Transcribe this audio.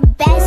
best.